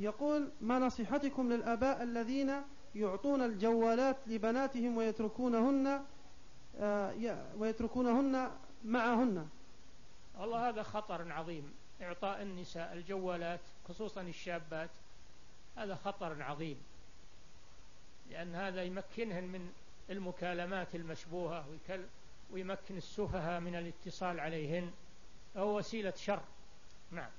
يقول ما نصيحتكم للآباء الذين يعطون الجوالات لبناتهم ويتركونهن آه، ويتركونهن معهن؟ والله هذا خطر عظيم. إعطاء النساء الجوالات خصوصا الشابات هذا خطر عظيم. لأن هذا يمكنهن من المكالمات المشبوهة ويمكن السفهاء من الاتصال عليهن. فهو وسيلة شر. نعم.